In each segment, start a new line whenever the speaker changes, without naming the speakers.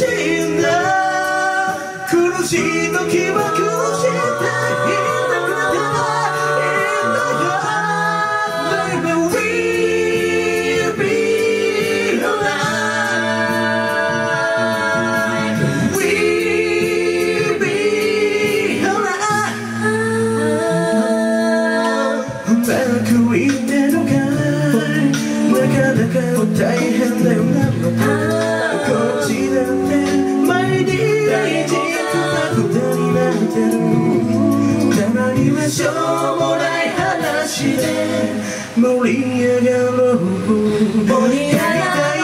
しいんだ。苦しい時は苦しいんだ。にはしょうもない話で盛り上がろう盛り上がろう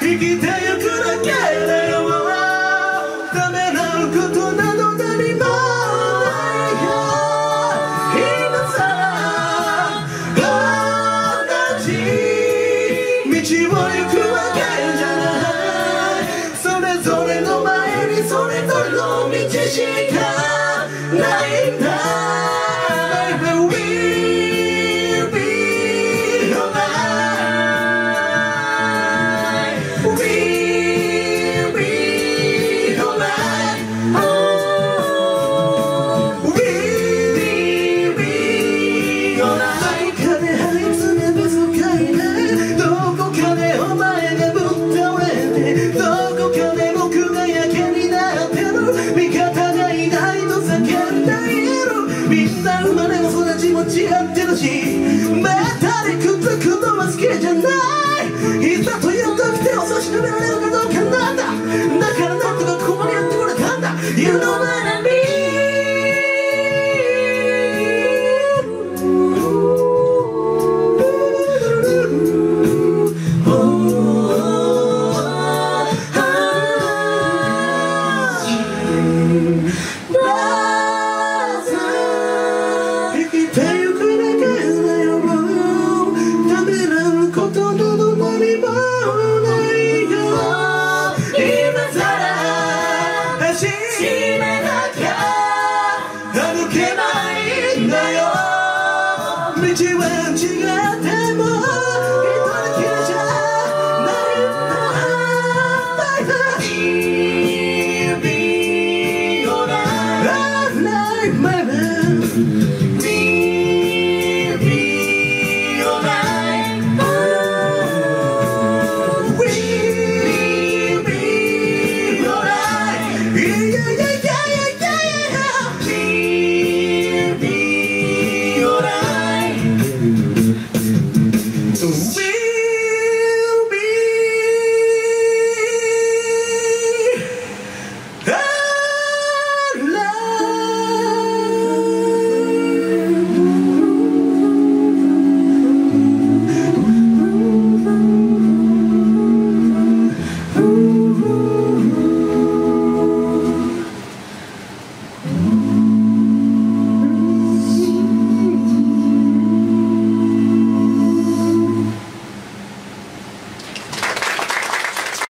生きてゆくだけだよ違ってたしたくっつくのは好きじゃないいざという時でお差し伸べられるかどうかなんだ。だからなんとかここにやってこれたんだ。You know 間違っても